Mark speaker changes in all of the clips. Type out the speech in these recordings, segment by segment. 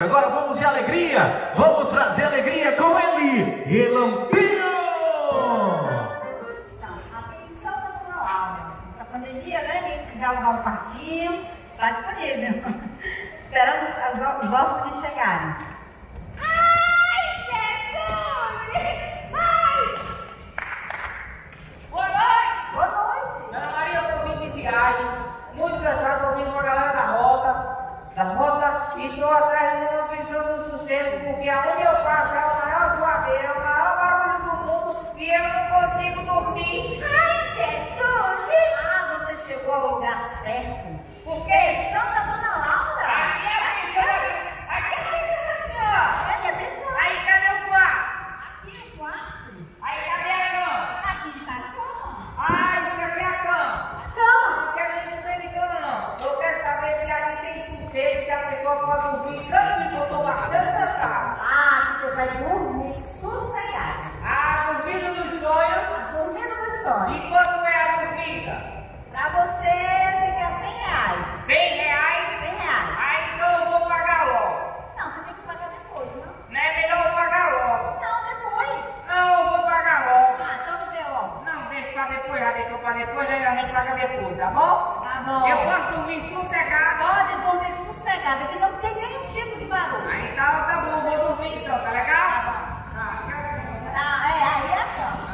Speaker 1: Agora vamos de alegria, vamos trazer alegria com ele, Elampino!
Speaker 2: Atenção da Laura. Essa pandemia, né? Quem quiser alugar um quartinho, está disponível. Esperamos os, os hóspedes chegarem.
Speaker 3: Ai, Stefani! Ai!
Speaker 4: Boa noite!
Speaker 2: Boa noite.
Speaker 4: Ana Maria, eu tô vindo de viagem, muito cansado, tô vindo com a galera da rota, da rota, e tô atrás de uma pensão do sossego, porque aonde eu passo é a maior zoadeira, é o maior barulho do mundo, e eu não consigo dormir.
Speaker 3: Ai, Jesus!
Speaker 2: Ah, você chegou ao lugar certo.
Speaker 4: Porque
Speaker 2: Pensão da Dona Laura.
Speaker 4: aqui é a pensão da aqui é a pensão da senhora.
Speaker 2: Cadê a pensão?
Speaker 4: Aí cadê o quarto?
Speaker 2: Aqui é o quarto.
Speaker 4: Aí cadê a cama?
Speaker 2: Aqui está a cama.
Speaker 4: Ah, isso aqui é a cama.
Speaker 2: A cama.
Speaker 4: Não quero nem saber de cama, não. Eu quero saber se aqui tem sossego, se a pessoa pode dormir tranquilo, eu estou bastante cansado.
Speaker 2: Ah, você vai dormir sossegado.
Speaker 4: Ah, dormindo nos sonhos.
Speaker 2: Dormindo no sonho.
Speaker 4: E quanto é a dormida?
Speaker 2: Pra você ficar 100 reais.
Speaker 4: 100 reais?
Speaker 2: 100 reais.
Speaker 4: Ah, então eu vou pagar logo.
Speaker 2: Não, você tem que pagar depois, não?
Speaker 4: Não é melhor eu pagar logo.
Speaker 2: Não, depois.
Speaker 4: Não, eu vou pagar logo.
Speaker 2: Ah, então me dê logo.
Speaker 4: Não, deixa pra depois, já deixou pra depois, aí depois, tá bom?
Speaker 2: Tá bom.
Speaker 4: Eu posso dormir sossegado.
Speaker 2: Pode dormir sossegado, que não tem nenhum tipo de barulho.
Speaker 4: Ah, então tá bom, vou dormir então, tá legal?
Speaker 2: Tá bom.
Speaker 4: Ah, tchau.
Speaker 2: Ah, é, aí é cama.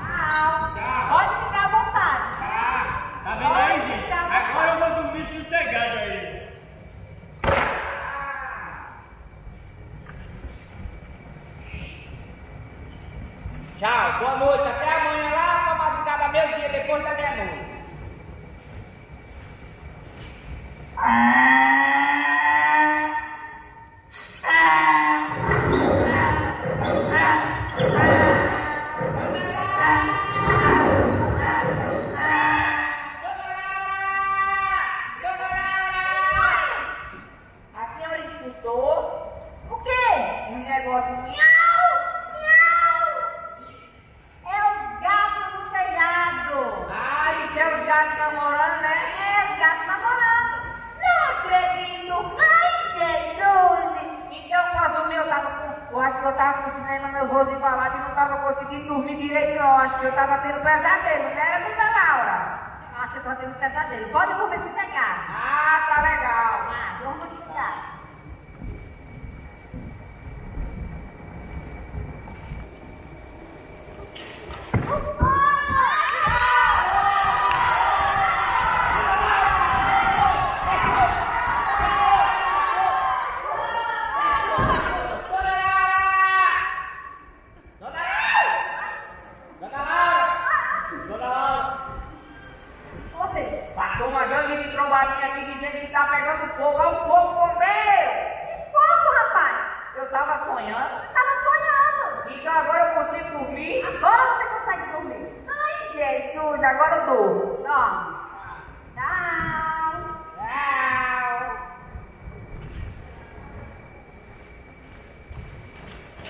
Speaker 4: Ah,
Speaker 2: Tchau. Pode ficar à vontade.
Speaker 5: Ah, tá vendo aí, gente? Agora eu vou dormir sossegado aí.
Speaker 4: Tchau, boa noite. Até amanhã lá pra madrugada meio dia, depois da meia-noite. Dona nervoso e não tava conseguindo dormir direito, não. Acho que eu tava tendo pesadelo, não era, dona Laura?
Speaker 2: Acho que tá tendo pesadelo. Pode dormir sossegado.
Speaker 4: Ah, tá legal.
Speaker 2: Ah, durma sossegado.
Speaker 4: Dona Laura! Dona Laura! Dona Laura!
Speaker 5: Dona Laura,
Speaker 2: Ontem,
Speaker 4: Passou uma gangue de trombadinha aqui dizendo que tá pegando fogo. Olha o fogo, bombeiro!
Speaker 2: fogo, rapaz.
Speaker 4: Eu tava sonhando.
Speaker 2: Tava sonhando.
Speaker 4: Então agora eu consigo dormir.
Speaker 2: Agora você consegue dormir.
Speaker 4: Ai, Jesus, agora eu durmo.
Speaker 2: Dorme. Tchau.
Speaker 4: Tchau.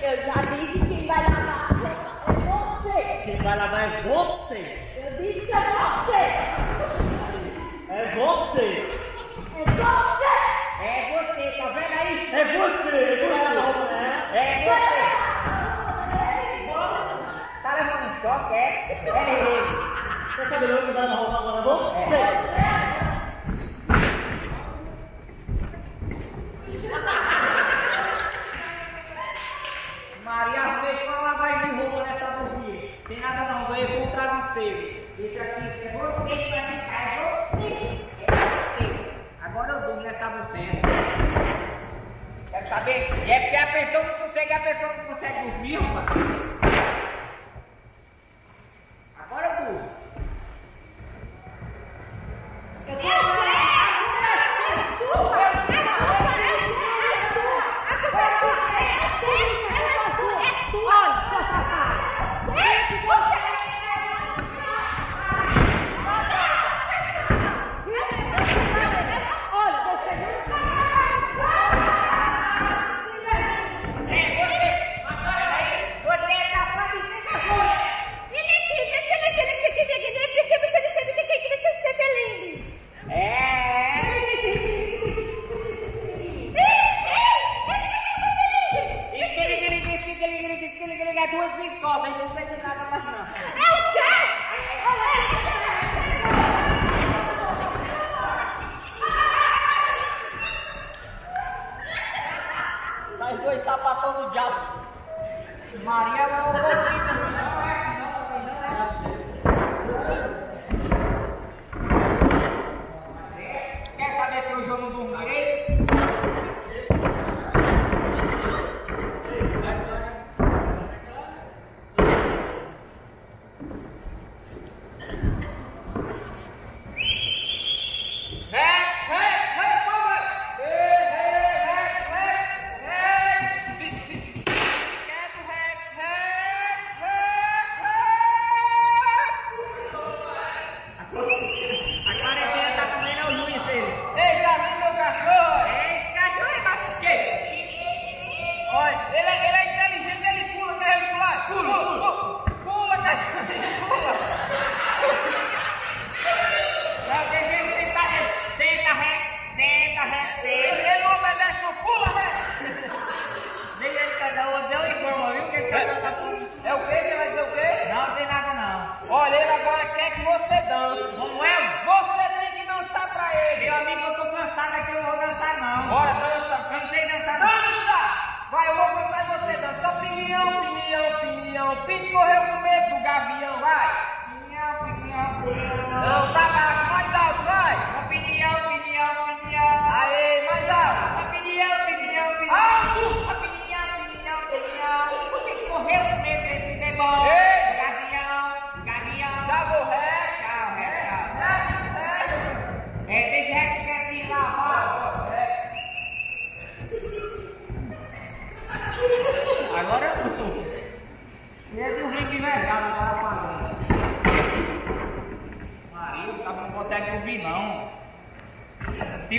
Speaker 3: Eu já disse que quem vai lavar é você!
Speaker 5: quem vai lavar é você.
Speaker 3: Eu disse que é você!
Speaker 5: É você.
Speaker 3: É você!
Speaker 4: É você, tá vendo aí?
Speaker 5: É você. É você.
Speaker 4: É você. Tá levando choque, é? É ele.
Speaker 5: Quer saber que vai lavar roupa agora? É você.
Speaker 4: Maria foi uma lavagem de roupa nessa dormida. Tem nada não, ganhei com um travesseiro. Deixa aqui, é você que vai ficar, é você. É você. Agora eu durmo nessa buceta. Saber? É porque a pessoa que sossega é a pessoa que consegue dormir, rapaz. Agora eu durmo.
Speaker 3: Eu quero A culpa é sua! A culpa é sua! A culpa é sua! É sua! É sua! Olha, sua safada! É você! Olha, você não
Speaker 4: É você. Aí, você é Nós dois sapatão do diabo. Maria é o não é é assim. Quer saber se eu não durmo É o quê? Você vai dizer o quê? Não, tem nada não. Olha, ele agora quer que você dance. Como é? Você tem que dançar pra ele. Meu amigo, eu tô cansado aqui, eu não vou dançar não. Bora, dança. Eu não sei dançar não. Dança! Vai, eu vou cantar você dança. Opinião, opinião, opinião. Pinto correu com medo do gavião, vai. Opinião, opinião, opinião. Não, tá baixo,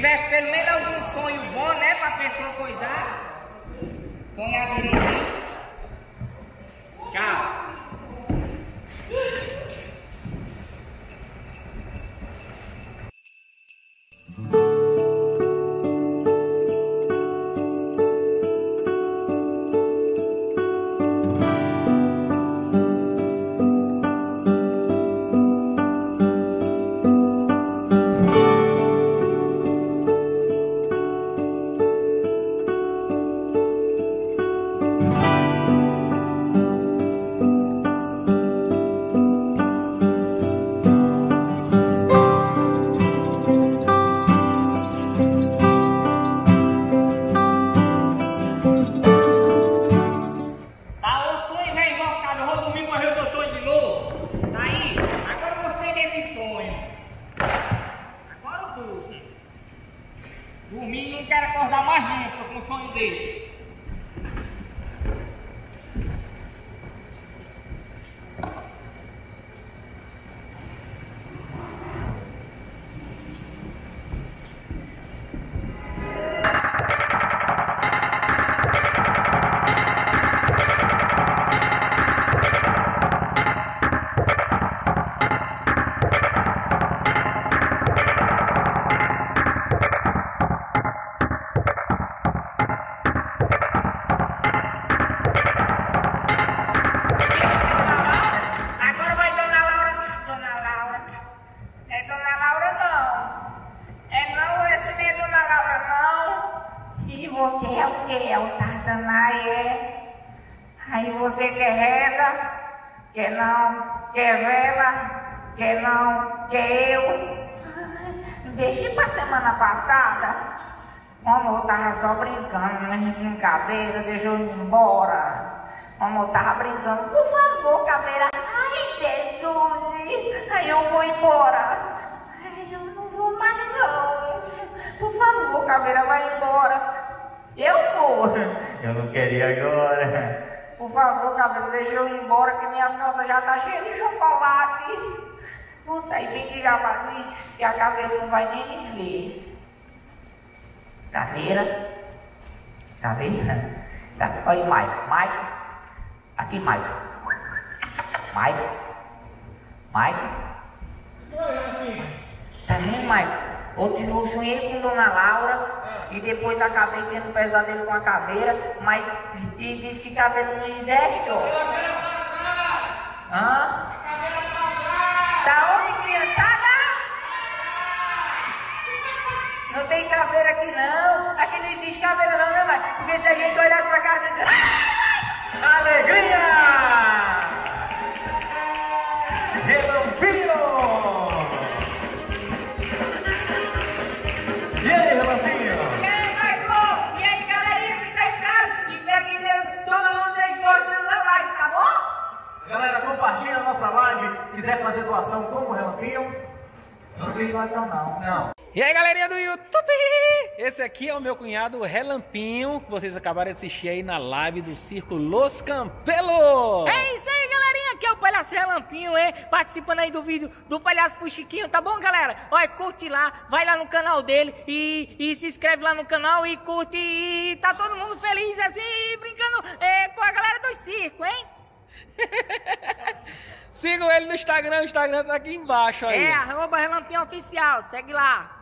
Speaker 4: Tivesse pelo menos algum sonho bom, né, pra pessoa coisar. Sonhar direitinho. Tchau. Nunca com é o Satanás, é? Aí você quer reza, quer não, quer vela, quer não, quer eu. Deixa pra semana passada. Como eu tava só brincando, mas de brincadeira, deixa eu ir embora. Como eu tava brincando, por favor, caveira. Ai, Jesus, aí eu vou embora. Ai, eu não vou mais não. Por favor, caveira, vai embora. Eu vou. Eu não queria agora. Por favor, caveira, deixa eu ir embora que minhas calças já tá cheias de chocolate. Vou sair bem devagarzinho que a caveira não vai nem me ver. Caveira? Caveira? Tá. Oi, Mike. Mike? Aqui, Mike. Mike? Mike? Tá vendo, Mike? Ontem eu sonhei com Dona Laura e depois acabei tendo pesadelo com a caveira, mas e disse que caveira não existe, ó. Hã? Tá onde, criançada? Não tem caveira aqui não. Aqui não existe caveira não, né, mãe? Porque se a gente olhar
Speaker 1: nossa quiser fazer doação como o Relampinho, não tem doação não. Não.
Speaker 6: E aí galerinha do YouTube, esse aqui é o meu cunhado Relampinho, que vocês acabaram de assistir aí na live do Circo Los Campelos.
Speaker 4: É isso aí, galerinha, aqui é o Palhaço Relampinho, hein? Participando aí do vídeo do Palhaço Fuxiquinho, tá bom, galera? Olha, curte lá, vai lá no canal dele e, e se inscreve lá no canal e curte e tá todo mundo feliz assim, brincando é, com a galera do circo, hein?
Speaker 6: Sigam ele no Instagram, o Instagram tá aqui embaixo aí.
Speaker 4: É, arroba Relampinho Oficial, segue lá.